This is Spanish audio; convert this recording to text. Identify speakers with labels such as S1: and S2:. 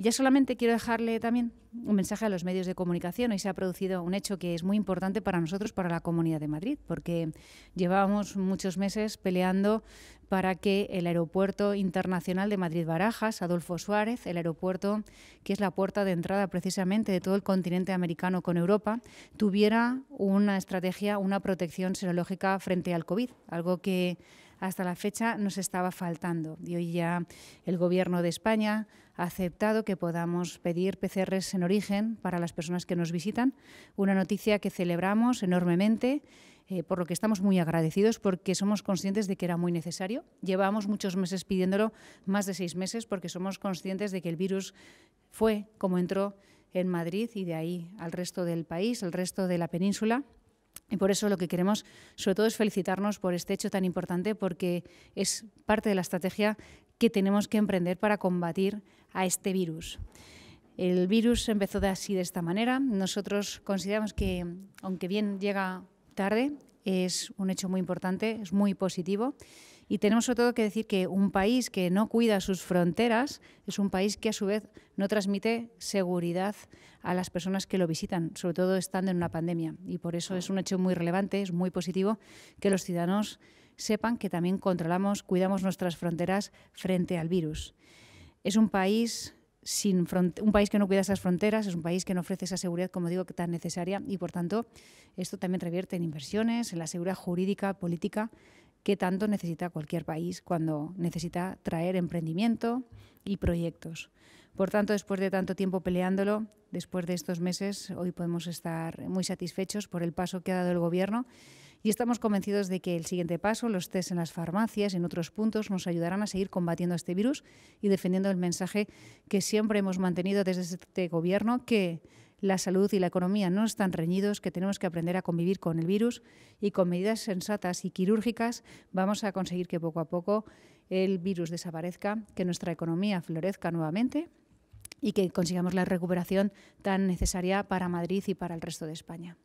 S1: Ya solamente quiero dejarle también un mensaje a los medios de comunicación. Hoy se ha producido un hecho que es muy importante para nosotros, para la Comunidad de Madrid, porque llevábamos muchos meses peleando para que el Aeropuerto Internacional de Madrid-Barajas, Adolfo Suárez, el aeropuerto que es la puerta de entrada precisamente de todo el continente americano con Europa, tuviera una estrategia, una protección serológica frente al COVID, algo que hasta la fecha nos estaba faltando. Y hoy ya el Gobierno de España ha aceptado que podamos pedir PCRs en origen para las personas que nos visitan, una noticia que celebramos enormemente eh, por lo que estamos muy agradecidos porque somos conscientes de que era muy necesario. Llevamos muchos meses pidiéndolo, más de seis meses, porque somos conscientes de que el virus fue como entró en Madrid y de ahí al resto del país, al resto de la península. Y por eso lo que queremos, sobre todo, es felicitarnos por este hecho tan importante, porque es parte de la estrategia que tenemos que emprender para combatir a este virus. El virus empezó de así de esta manera. Nosotros consideramos que, aunque bien llega tarde. Es un hecho muy importante, es muy positivo. Y tenemos sobre todo que decir que un país que no cuida sus fronteras es un país que a su vez no transmite seguridad a las personas que lo visitan, sobre todo estando en una pandemia. Y por eso es un hecho muy relevante, es muy positivo que los ciudadanos sepan que también controlamos, cuidamos nuestras fronteras frente al virus. Es un país sin un país que no cuida esas fronteras es un país que no ofrece esa seguridad, como digo, que tan necesaria y, por tanto, esto también revierte en inversiones, en la seguridad jurídica, política, que tanto necesita cualquier país cuando necesita traer emprendimiento y proyectos. Por tanto, después de tanto tiempo peleándolo, después de estos meses, hoy podemos estar muy satisfechos por el paso que ha dado el Gobierno y estamos convencidos de que el siguiente paso, los test en las farmacias y en otros puntos, nos ayudarán a seguir combatiendo este virus y defendiendo el mensaje que siempre hemos mantenido desde este Gobierno, que la salud y la economía no están reñidos, que tenemos que aprender a convivir con el virus y con medidas sensatas y quirúrgicas vamos a conseguir que poco a poco el virus desaparezca, que nuestra economía florezca nuevamente y que consigamos la recuperación tan necesaria para Madrid y para el resto de España.